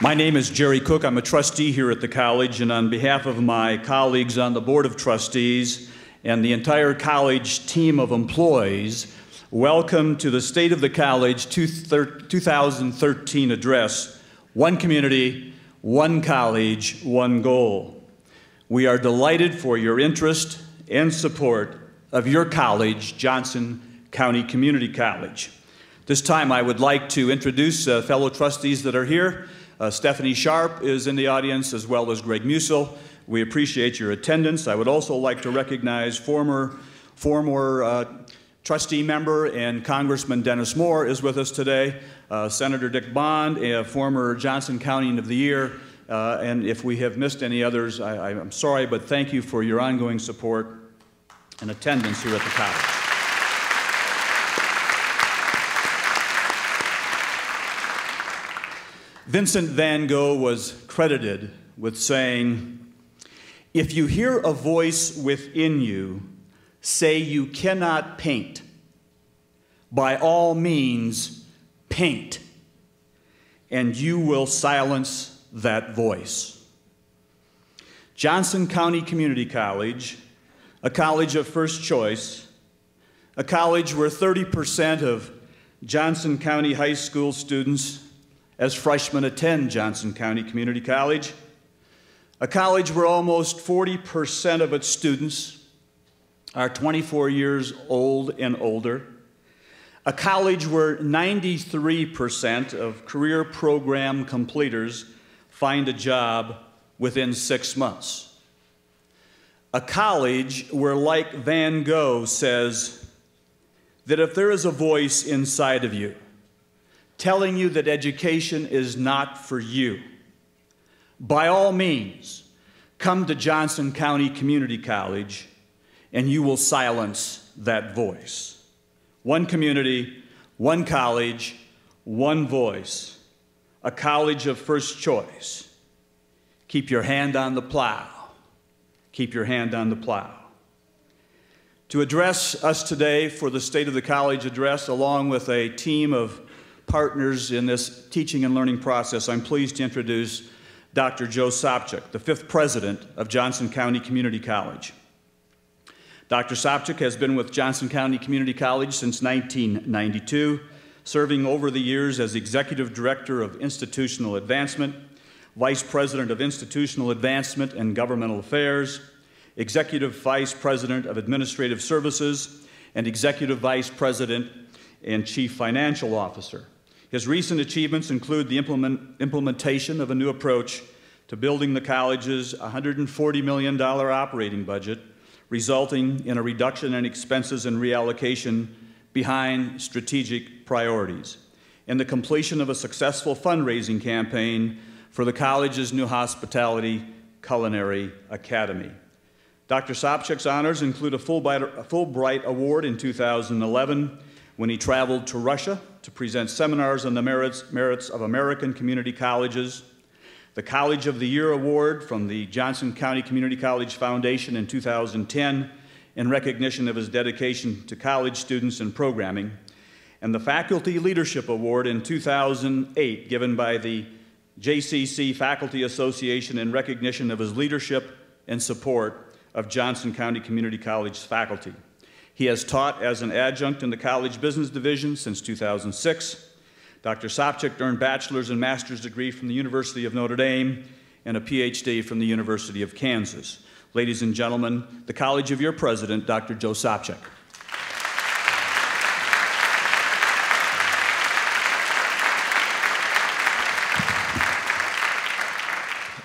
My name is Jerry Cook. I'm a trustee here at the college, and on behalf of my colleagues on the Board of Trustees and the entire college team of employees, welcome to the State of the College 2013 address One Community, One College, One Goal. We are delighted for your interest and support of your college, Johnson County Community College. This time I would like to introduce uh, fellow trustees that are here. Uh, Stephanie Sharp is in the audience, as well as Greg Musil. We appreciate your attendance. I would also like to recognize former, former uh, trustee member and Congressman Dennis Moore is with us today. Uh, Senator Dick Bond, a former Johnson County of the Year. Uh, and if we have missed any others, I, I'm sorry, but thank you for your ongoing support and attendance here at the college. Vincent van Gogh was credited with saying, If you hear a voice within you say you cannot paint, by all means paint, and you will silence that voice. Johnson County Community College, a college of first choice, a college where 30% of Johnson County High School students as freshmen attend Johnson County Community College, a college where almost 40% of its students are 24 years old and older, a college where 93% of career program completers find a job within six months. A college where, like Van Gogh says, that if there is a voice inside of you, telling you that education is not for you, by all means, come to Johnson County Community College and you will silence that voice. One community, one college, one voice, a college of first choice. Keep your hand on the plow. Keep your hand on the plow. To address us today for the State of the College address, along with a team of partners in this teaching and learning process, I'm pleased to introduce Dr. Joe Sopcich, the fifth president of Johnson County Community College. Dr. Sopcich has been with Johnson County Community College since 1992, serving over the years as Executive Director of Institutional Advancement, Vice President of Institutional Advancement and Governmental Affairs, Executive Vice President of Administrative Services, and Executive Vice President and Chief Financial Officer. His recent achievements include the implement, implementation of a new approach to building the college's $140 million operating budget, resulting in a reduction in expenses and reallocation behind strategic priorities, and the completion of a successful fundraising campaign for the college's new hospitality culinary academy. Dr. Sopcich's honors include a Fulbright, a Fulbright Award in 2011 when he traveled to Russia to present seminars on the merits, merits of American community colleges, the College of the Year Award from the Johnson County Community College Foundation in 2010 in recognition of his dedication to college students and programming, and the Faculty Leadership Award in 2008 given by the JCC Faculty Association in recognition of his leadership and support of Johnson County Community College faculty. He has taught as an adjunct in the College Business Division since 2006. Dr. Sopcich earned bachelor's and master's degree from the University of Notre Dame and a PhD from the University of Kansas. Ladies and gentlemen, the College of your president, Dr. Joe Sopcich.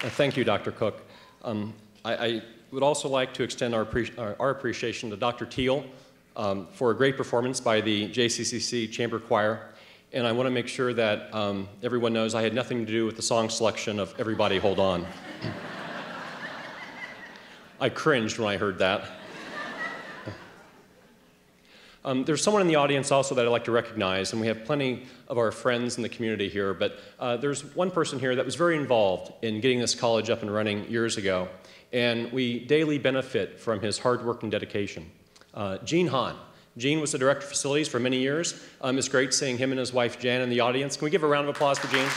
Uh, thank you, Dr. Cook. Um, I, I, would also like to extend our, our, our appreciation to Dr. Teal, um, for a great performance by the JCCC Chamber Choir. And I want to make sure that um, everyone knows I had nothing to do with the song selection of Everybody Hold On. I cringed when I heard that. Um, there's someone in the audience also that I'd like to recognize, and we have plenty of our friends in the community here, but uh, there's one person here that was very involved in getting this college up and running years ago, and we daily benefit from his hard work and dedication uh, Gene Hahn. Gene was the director of facilities for many years. Um, it's great seeing him and his wife Jan in the audience. Can we give a round of applause for Gene?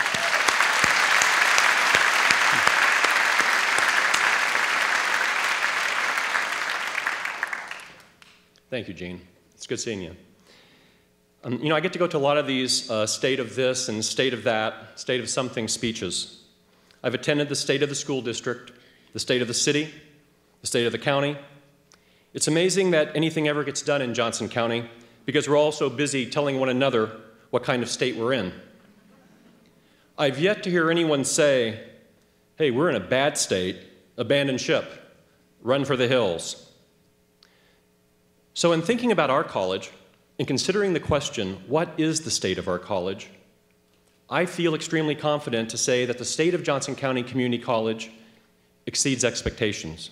Thank you, Gene. It's good seeing you. Um, you know, I get to go to a lot of these uh, state of this and state of that, state of something speeches. I've attended the state of the school district, the state of the city, the state of the county, it's amazing that anything ever gets done in Johnson County because we're all so busy telling one another what kind of state we're in. I've yet to hear anyone say, hey, we're in a bad state, abandon ship, run for the hills. So, in thinking about our college, in considering the question, what is the state of our college? I feel extremely confident to say that the state of Johnson County Community College exceeds expectations.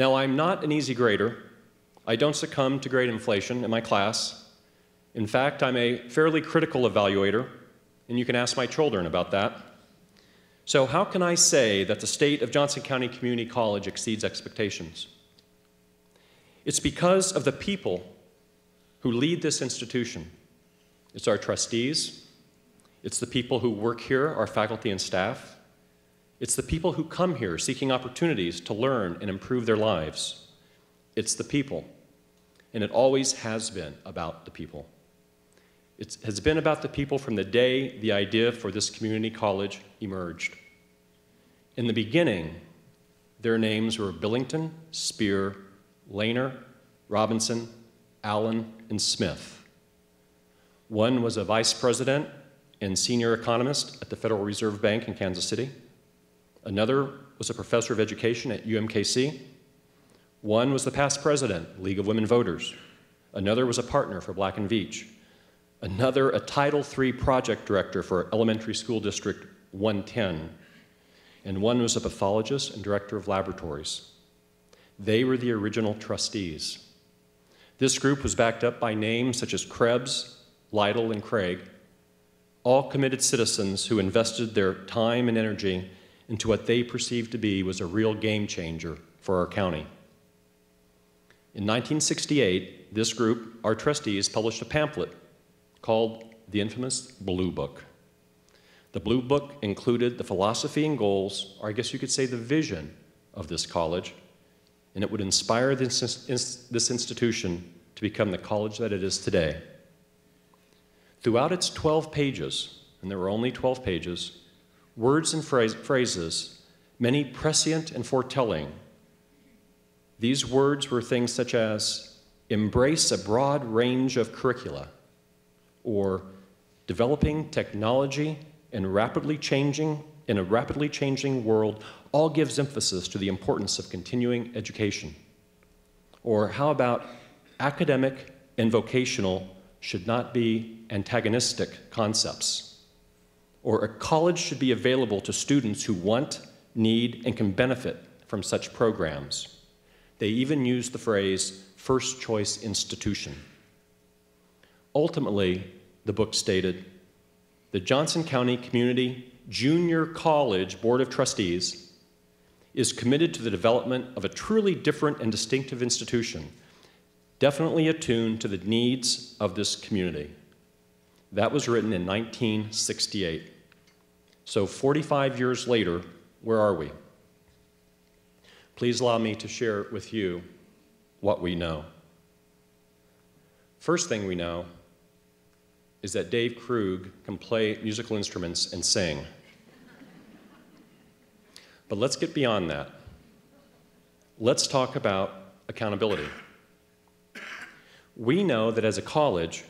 Now, I'm not an easy grader. I don't succumb to grade inflation in my class. In fact, I'm a fairly critical evaluator, and you can ask my children about that. So, how can I say that the state of Johnson County Community College exceeds expectations? It's because of the people who lead this institution. It's our trustees, it's the people who work here, our faculty and staff. It's the people who come here seeking opportunities to learn and improve their lives. It's the people. And it always has been about the people. It has been about the people from the day the idea for this community college emerged. In the beginning, their names were Billington, Spear, Laner, Robinson, Allen, and Smith. One was a vice president and senior economist at the Federal Reserve Bank in Kansas City. Another was a professor of education at UMKC. One was the past president, League of Women Voters. Another was a partner for Black and Veatch. Another, a Title III project director for Elementary School District 110. And one was a pathologist and director of laboratories. They were the original trustees. This group was backed up by names such as Krebs, Lytle, and Craig, all committed citizens who invested their time and energy into what they perceived to be was a real game changer for our county. In 1968, this group, our trustees, published a pamphlet called the infamous Blue Book. The Blue Book included the philosophy and goals, or I guess you could say the vision, of this college, and it would inspire this, this institution to become the college that it is today. Throughout its 12 pages, and there were only 12 pages, words and phrases, many prescient and foretelling. These words were things such as embrace a broad range of curricula, or developing technology and rapidly changing in a rapidly changing world all gives emphasis to the importance of continuing education. Or how about academic and vocational should not be antagonistic concepts? Or a college should be available to students who want, need, and can benefit from such programs. They even use the phrase first choice institution. Ultimately, the book stated the Johnson County Community Junior College Board of Trustees is committed to the development of a truly different and distinctive institution, definitely attuned to the needs of this community. That was written in 1968. So 45 years later, where are we? Please allow me to share with you what we know. First thing we know is that Dave Krug can play musical instruments and sing. But let's get beyond that. Let's talk about accountability. We know that as a college,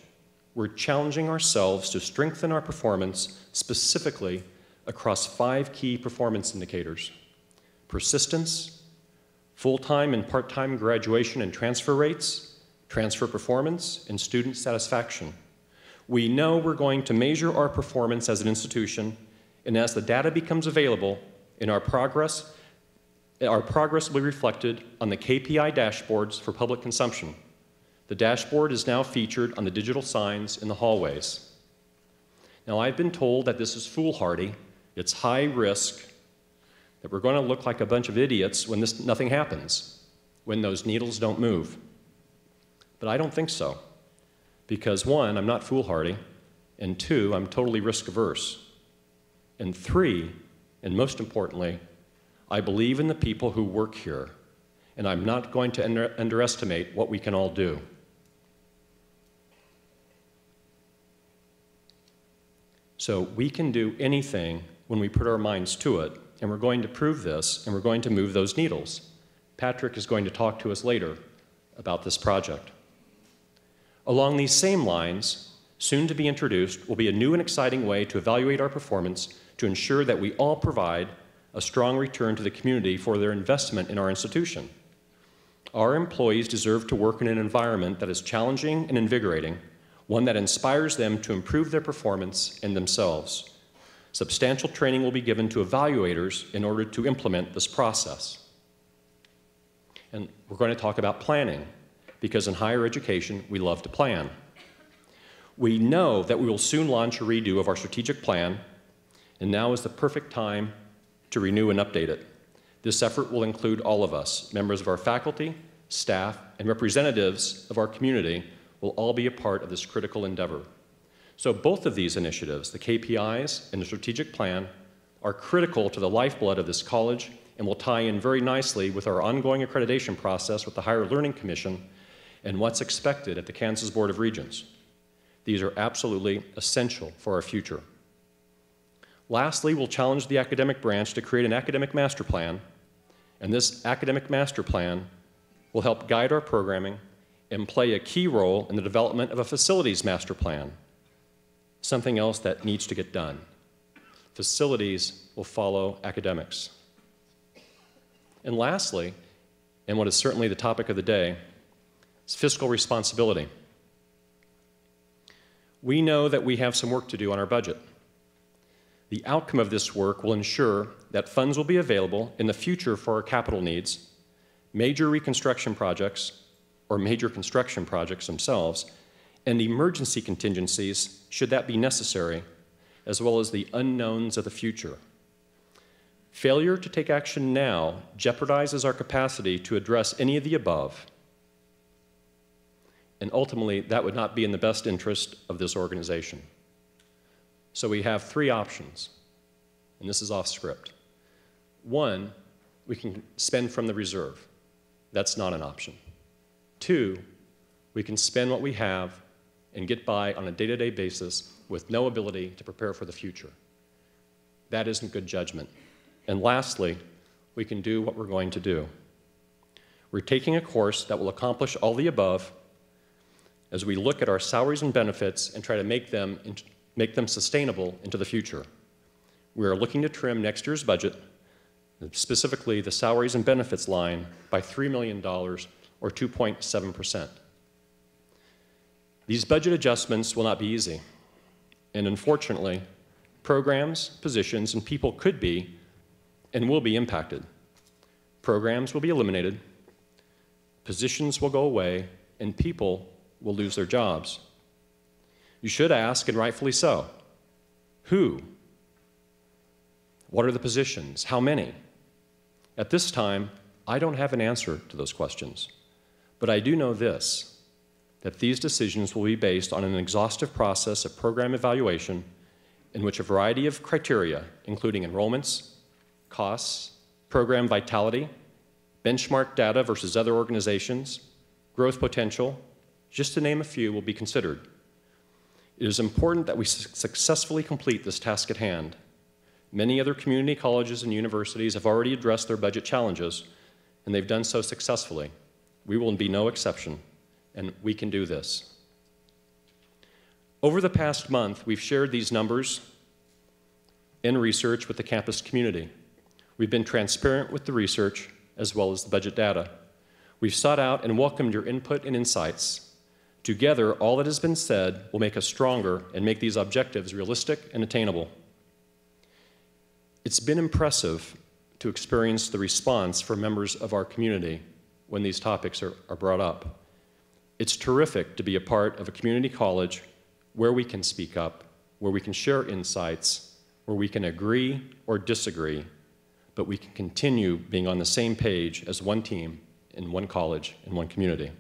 we're challenging ourselves to strengthen our performance specifically across five key performance indicators persistence, full time and part time graduation and transfer rates, transfer performance, and student satisfaction. We know we're going to measure our performance as an institution, and as the data becomes available in our progress, our progress will be reflected on the KPI dashboards for public consumption. The dashboard is now featured on the digital signs in the hallways. Now, I've been told that this is foolhardy, it's high risk, that we're going to look like a bunch of idiots when this, nothing happens, when those needles don't move. But I don't think so. Because one, I'm not foolhardy, and two, I'm totally risk averse. And three, and most importantly, I believe in the people who work here and I'm not going to under- underestimate what we can all do. So we can do anything when we put our minds to it, and we're going to prove this, and we're going to move those needles. Patrick is going to talk to us later about this project. Along these same lines, soon to be introduced will be a new and exciting way to evaluate our performance to ensure that we all provide a strong return to the community for their investment in our institution. Our employees deserve to work in an environment that is challenging and invigorating one that inspires them to improve their performance and themselves. Substantial training will be given to evaluators in order to implement this process. And we're going to talk about planning, because in higher education, we love to plan. We know that we will soon launch a redo of our strategic plan, and now is the perfect time to renew and update it. This effort will include all of us, members of our faculty, staff, and representatives of our community will all be a part of this critical endeavor. So both of these initiatives, the KPIs and the strategic plan, are critical to the lifeblood of this college and will tie in very nicely with our ongoing accreditation process with the Higher Learning Commission and what's expected at the Kansas Board of Regents. These are absolutely essential for our future. Lastly, we'll challenge the academic branch to create an academic master plan, and this academic master plan will help guide our programming and play a key role in the development of a facilities master plan, something else that needs to get done. Facilities will follow academics. And lastly, and what is certainly the topic of the day, is fiscal responsibility. We know that we have some work to do on our budget. The outcome of this work will ensure that funds will be available in the future for our capital needs, major reconstruction projects, or major construction projects themselves, and emergency contingencies should that be necessary, as well as the unknowns of the future. Failure to take action now jeopardizes our capacity to address any of the above, and ultimately, that would not be in the best interest of this organization. So we have three options, and this is off script. One, we can spend from the reserve. That's not an option. Two, we can spend what we have and get by on a day to day basis with no ability to prepare for the future. That isn't good judgment. And lastly, we can do what we're going to do. We're taking a course that will accomplish all the above as we look at our salaries and benefits and try to make them, make them sustainable into the future. We are looking to trim next year's budget, specifically the salaries and benefits line, by $3 million or 2.7%. These budget adjustments will not be easy, and unfortunately, programs, positions, and people could be and will be impacted. Programs will be eliminated, positions will go away, and people will lose their jobs. You should ask, and rightfully so, who? What are the positions? How many? At this time, I don't have an answer to those questions. But I do know this that these decisions will be based on an exhaustive process of program evaluation in which a variety of criteria, including enrollments, costs, program vitality, benchmark data versus other organizations, growth potential, just to name a few, will be considered. It is important that we su successfully complete this task at hand. Many other community colleges and universities have already addressed their budget challenges, and they've done so successfully. We will be no exception, and we can do this. Over the past month, we've shared these numbers and research with the campus community. We've been transparent with the research as well as the budget data. We've sought out and welcomed your input and insights. Together, all that has been said will make us stronger and make these objectives realistic and attainable. It's been impressive to experience the response from members of our community when these topics are, are brought up. It's terrific to be a part of a community college where we can speak up, where we can share insights, where we can agree or disagree, but we can continue being on the same page as one team in one college in one community.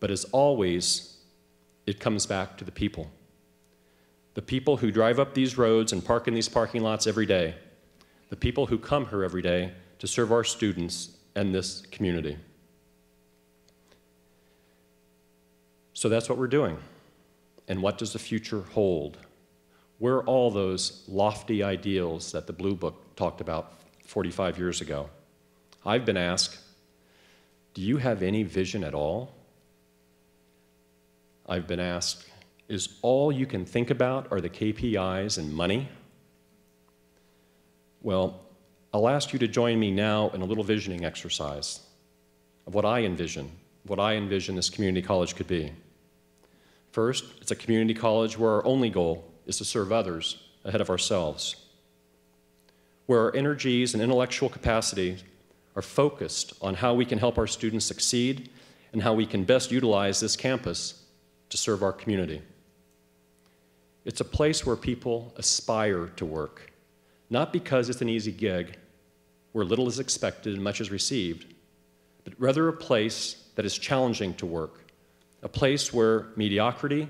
But as always, it comes back to the people. The people who drive up these roads and park in these parking lots every day, the people who come here every day to serve our students and this community. So that's what we're doing. And what does the future hold? Where are all those lofty ideals that the Blue Book talked about 45 years ago? I've been asked, do you have any vision at all? I've been asked, is all you can think about are the KPIs and money? Well, I'll ask you to join me now in a little visioning exercise of what I envision, what I envision this community college could be. First, it's a community college where our only goal is to serve others ahead of ourselves, where our energies and intellectual capacity are focused on how we can help our students succeed and how we can best utilize this campus to serve our community. It's a place where people aspire to work, not because it's an easy gig, where little is expected and much is received, but rather a place that is challenging to work, a place where mediocrity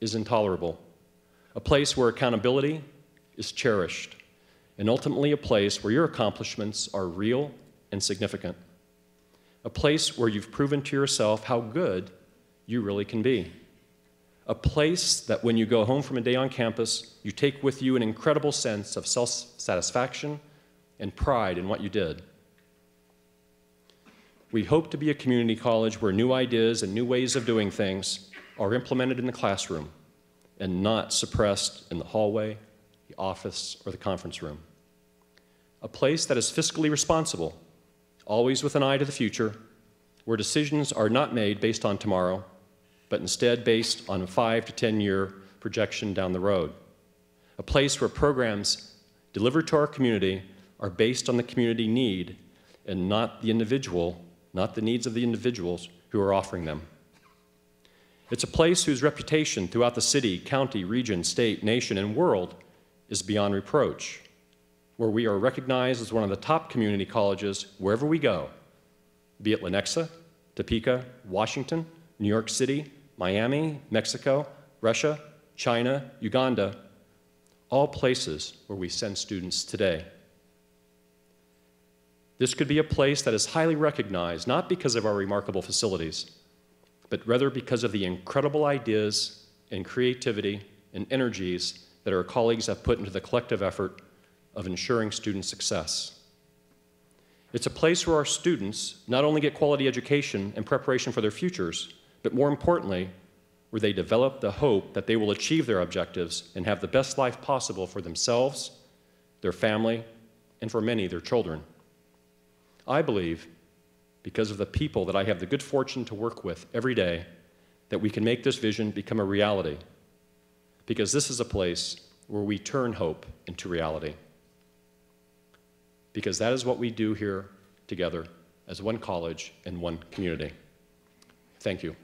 is intolerable, a place where accountability is cherished, and ultimately a place where your accomplishments are real and significant, a place where you've proven to yourself how good you really can be a place that when you go home from a day on campus, you take with you an incredible sense of self satisfaction and pride in what you did. We hope to be a community college where new ideas and new ways of doing things are implemented in the classroom and not suppressed in the hallway, the office, or the conference room. A place that is fiscally responsible, always with an eye to the future, where decisions are not made based on tomorrow but instead based on a five to 10 year projection down the road. A place where programs delivered to our community are based on the community need and not the individual, not the needs of the individuals who are offering them. It's a place whose reputation throughout the city, county, region, state, nation, and world is beyond reproach, where we are recognized as one of the top community colleges wherever we go, be it Lenexa, Topeka, Washington, New York City, Miami, Mexico, Russia, China, Uganda, all places where we send students today. This could be a place that is highly recognized, not because of our remarkable facilities, but rather because of the incredible ideas and creativity and energies that our colleagues have put into the collective effort of ensuring student success. It's a place where our students not only get quality education and preparation for their futures, but more importantly, where they develop the hope that they will achieve their objectives and have the best life possible for themselves, their family, and for many, their children. I believe, because of the people that I have the good fortune to work with every day, that we can make this vision become a reality. Because this is a place where we turn hope into reality. Because that is what we do here together as one college and one community. Thank you.